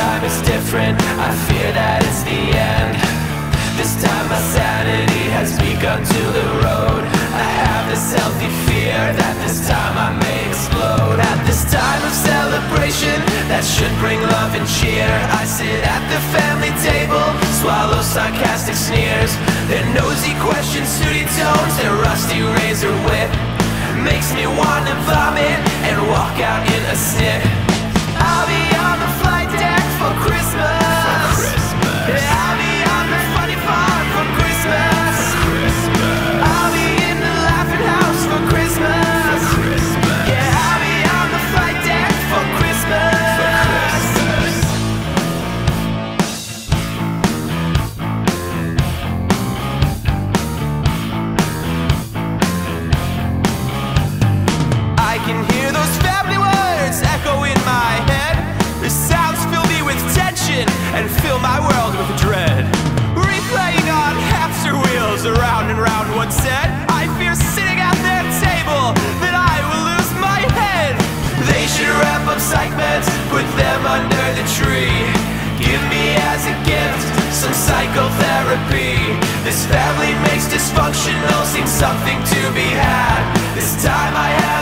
time it's different. I fear that it's the end. This time my sanity has begun to erode. I have this healthy fear that this time I may explode. At this time of celebration that should bring love and cheer. I sit at the family table, swallow sarcastic sneers. Their nosy questions, snooty tones, their rusty razor whip Makes me wanna vomit and walk out in a snip around and round once said, I fear sitting at their table that I will lose my head. They should wrap up psych meds, put them under the tree. Give me as a gift some psychotherapy. This family makes dysfunctional seem something to be had. This time I have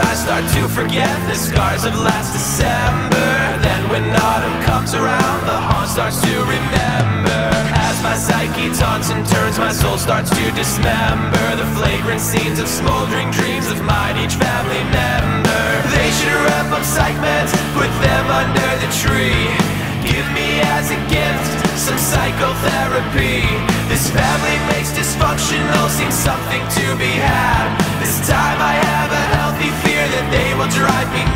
I start to forget the scars of last December. Then when autumn comes around the haunt starts to remember. As my psyche taunts and turns my soul starts to dismember. The flagrant scenes of smoldering dreams of mine each family member. They should wrap up psych meds, put them under the tree. Give me as a gift some psychotherapy. This family makes dysfunctional seem something to be had. This time I will drive me